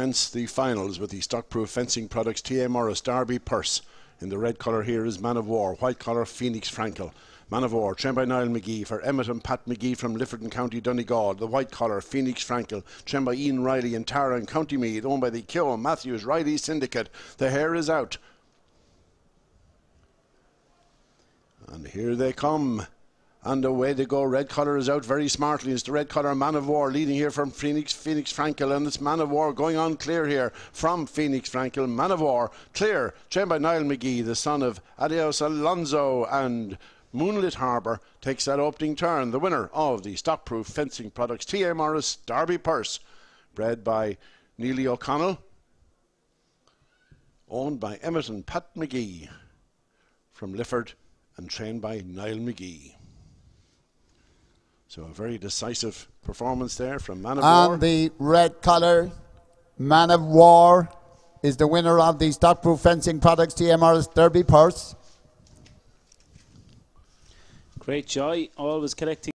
commence the finals with the Stockproof Fencing Products TA Morris Derby Purse. In the red colour here is Man of War, white colour Phoenix Frankel. Man of War, trained by Niall McGee for Emmett and Pat McGee from Lifford County Donegal. The white collar, Phoenix Frankel, trained by Ian Riley and Tara and County Meath, owned by the Keogh Matthews Riley Syndicate. The hare is out. And here they come. And away they go. Red collar is out very smartly. It's the red collar Man of War leading here from Phoenix Phoenix Frankel. And it's Man of War going on clear here from Phoenix Frankel. Man of War clear. Trained by Niall McGee, the son of Adios Alonso and Moonlit Harbour takes that opening turn. The winner of the Stockproof Fencing Products T.A. Morris Derby Purse, bred by Neely O'Connell, owned by Emmett and Pat McGee from Lifford and trained by Niall McGee. So a very decisive performance there from Man of and War. the red collar, Man of War, is the winner of the Stockproof Fencing Products TMR's Derby Purse. Great joy, always collecting.